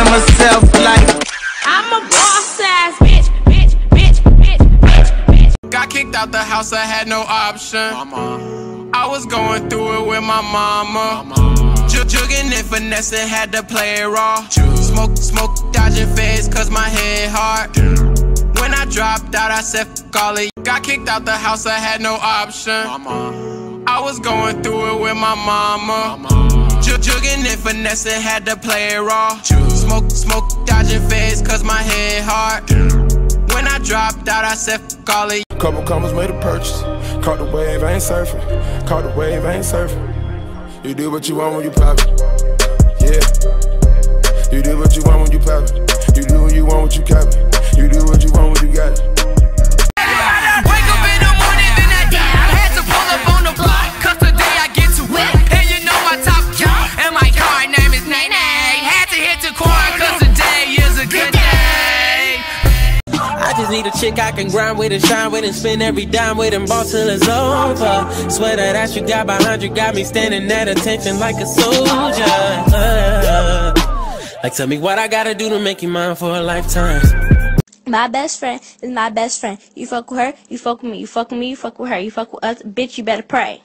feeling myself like I'm a boss ass bitch, bitch, bitch, bitch, bitch, bitch. Got kicked out the house, I had no option. I was going through it with my mama. Jug jugging and finessing, had to play it raw. Smoke, smoke, dodging fades, cause my head hard. When I dropped out, I said, fuck all it. Got kicked out the house, I had no option. I was going through it with my mama. Jug jugging and had to play it raw. Smoke, smoke, dodging fades, cause my head hard. When I dropped out, I said, fuck all it. Couple commas made a purchase. Caught the wave, ain't surfing. Caught the wave, ain't surfing. You do what you want when you pop it. Yeah. You do what you want when you pop it. You do what you want when you cap it. Hit the corner, cause today is a good day. I just need a chick I can grind with and shine with and spend every dime with and ball till it's over. Swear that ass you got behind you got me standing at attention like a soldier. Uh, like tell me what I gotta do to make you mine for a lifetime. My best friend is my best friend. You fuck with her, you fuck with me. You fuck with me, you fuck with her. You fuck with us, bitch, you better pray.